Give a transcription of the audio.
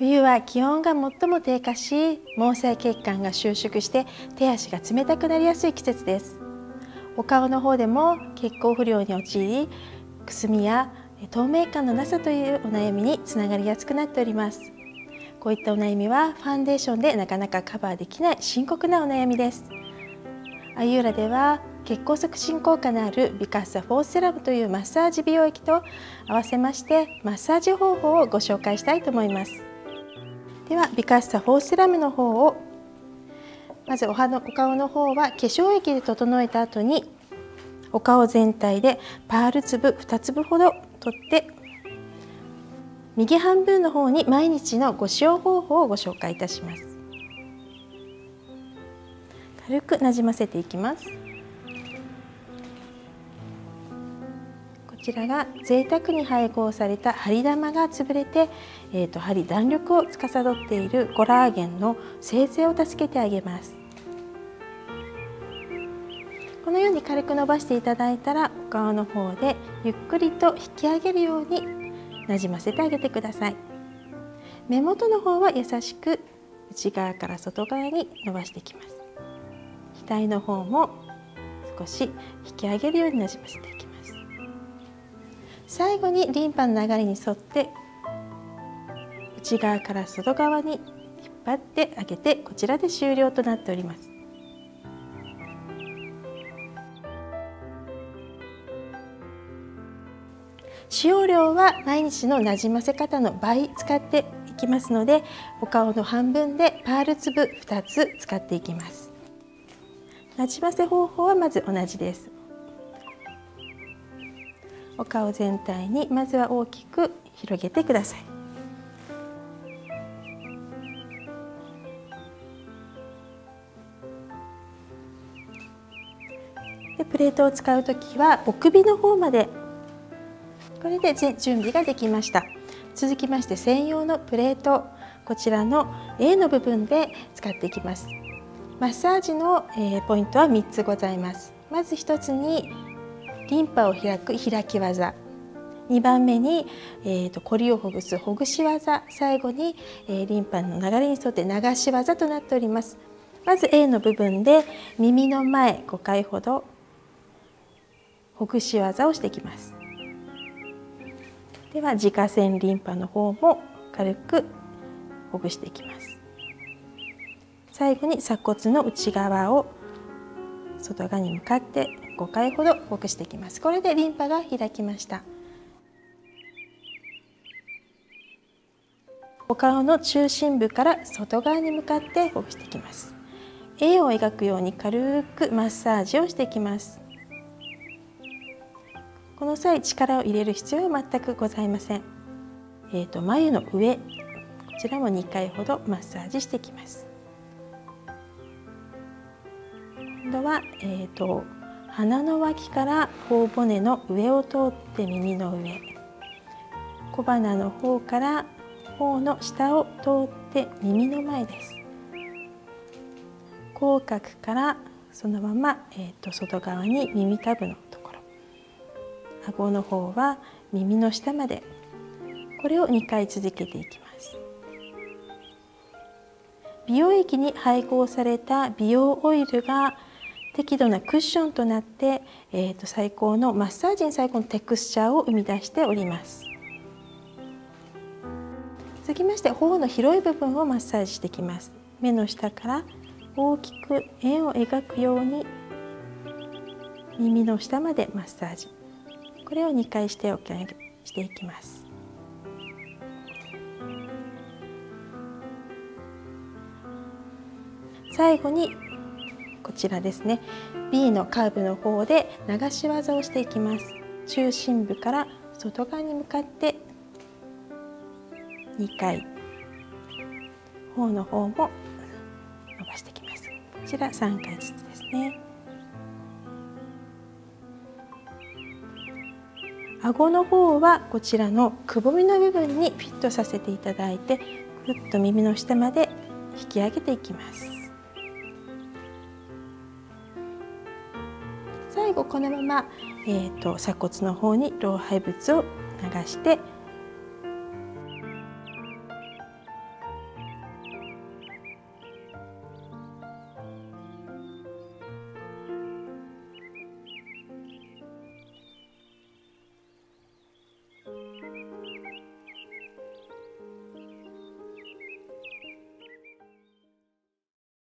冬は気温が最も低下し毛細血管が収縮して手足が冷たくなりやすい季節です。お顔の方でも血行不良に陥りくすみや透明感のなさというお悩みにつながりやすくなっております。こういったお悩みはファンデーションでなかなかカバーできない深刻なお悩みです。アユーラでは血行促進効果のあるビカッサフォーセラムというマッサージ美容液と合わせましてマッサージ方法をご紹介したいと思います。ではビカッサフォーセラムの方を。まずお肌お顔の方は化粧液で整えた後にお顔全体でパール粒2粒ほど取って右半分の方に毎日のご使用方法をご紹介いたします。軽くなじませていきます。ちらが贅沢に配合された針玉が潰れて、えーと、針弾力を司っているコラーゲンの生成を助けてあげます。このように軽く伸ばしていただいたらお顔の方でゆっくりと引き上げるようになじませてあげてください。目元の方は優しく内側から外側に伸ばしていきます。額の方も少し引き上げるようになじませて。いきます最後にリンパの流れに沿って内側から外側に引っ張ってあげてこちらで終了となっております。使用量は毎日のなじませ方の倍使っていきますのでお顔の半分でパール粒2つ使っていきます。なじませ方法はまず同じです。お顔全体にまずは大きく広げてください。でプレートを使う時はお首の方まで。これで準備ができました。続きまして専用のプレート。こちらの A の部分で使っていきます。マッサージの、えポイントは3つございます。まず1つにリンパを開く開き技。2番目に、えーと、コリをほぐすほぐし技。最後に、えー、リンパの流れに沿って流し技となっております。まず A の部分で耳の前5回ほどほぐし技をしていきます。では自家線リンパの方も軽くほぐしていきます。最後に鎖骨の内側を外側に向かって5回ほどほぐしていきます。これでリンパが開きました。お顔の中心部から外側に向かってほぐしていきます。A を描くように軽くマッサージをしていきます。この際力を入れる必要は全くございません。えーと、眉の上。こちらも2回ほどマッサージしていきます。今度は、えーと鼻の脇から頬骨の上を通って耳の上。小鼻の方から頬の下を通って耳の前です。口角からそのまま、えーと、外側に耳たぶのところ。顎の方は耳の下まで。これを2回続けていきます。美容液に配合された美容オイルが適度なクッションとなって、えー、と最高のマッサージに最高のテクスチャーを生み出しております。続きまして頬の広い部分をマッサージしていきます。目の下から大きく円を描くように耳の下までマッサージ。これを2回しておきしていきます。最後にこちらですね。B のカーブの方で流し技をしていきます。中心部から外側に向かって2回。方の方も伸ばしていきます。こちら3回ずつですね。顎の方はこちらのくぼみの部分にフィットさせていただいてぐっと耳の下まで引き上げていきます。後このまま、えーと、鎖骨の方に老廃物を流して